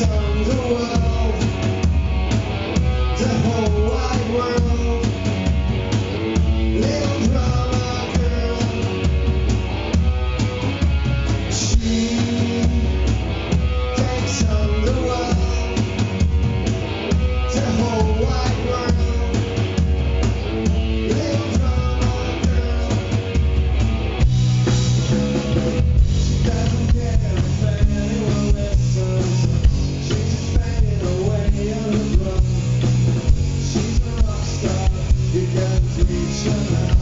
the whole wide world. Little chorando.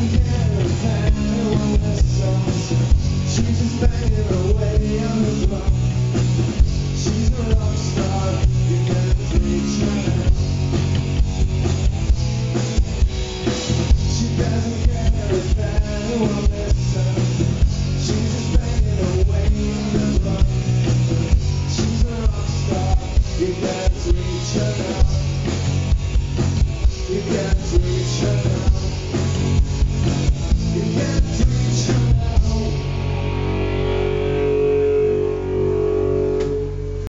ninguém.